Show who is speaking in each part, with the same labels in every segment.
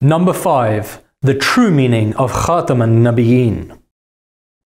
Speaker 1: Number 5. The true meaning of Khatam an-Nabiyyin.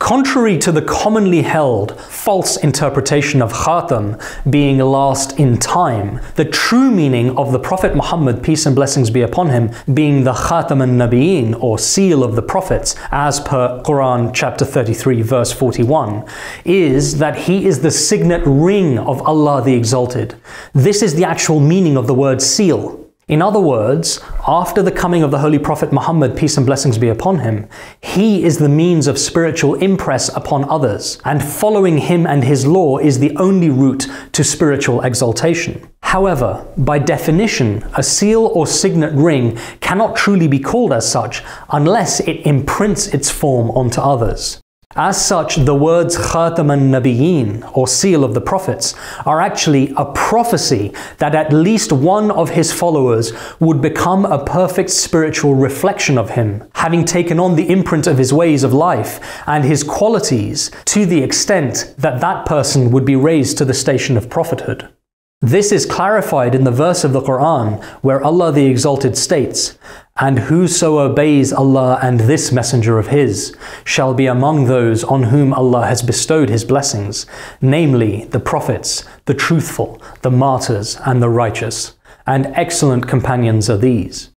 Speaker 1: Contrary to the commonly held false interpretation of Khatam being last in time, the true meaning of the Prophet Muhammad, peace and blessings be upon him, being the Khatam an-Nabiyyin or seal of the prophets, as per Quran chapter 33 verse 41, is that he is the signet ring of Allah the Exalted. This is the actual meaning of the word seal. In other words, after the coming of the Holy Prophet Muhammad, peace and blessings be upon him, he is the means of spiritual impress upon others, and following him and his law is the only route to spiritual exaltation. However, by definition, a seal or signet ring cannot truly be called as such unless it imprints its form onto others. As such, the words Khatam an-Nabiyyin, or seal of the prophets, are actually a prophecy that at least one of his followers would become a perfect spiritual reflection of him, having taken on the imprint of his ways of life and his qualities to the extent that that person would be raised to the station of prophethood. This is clarified in the verse of the Quran where Allah the Exalted states, And whoso obeys Allah and this messenger of His shall be among those on whom Allah has bestowed His blessings, namely the prophets, the truthful, the martyrs, and the righteous. And excellent companions are these.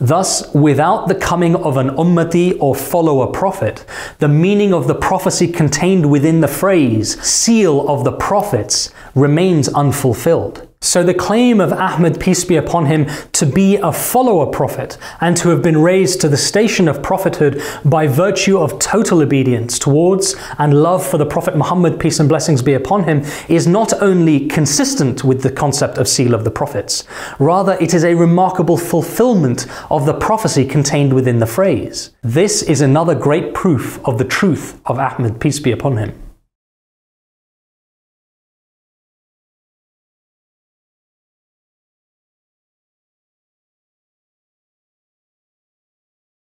Speaker 1: Thus, without the coming of an ummati or follower prophet, the meaning of the prophecy contained within the phrase, seal of the prophets, remains unfulfilled. So the claim of Ahmad, peace be upon him, to be a follower prophet and to have been raised to the station of prophethood by virtue of total obedience towards and love for the Prophet Muhammad, peace and blessings be upon him, is not only consistent with the concept of seal of the prophets, rather it is a remarkable fulfillment of the prophecy contained within the phrase. This is another great proof of the truth of Ahmad, peace be upon him.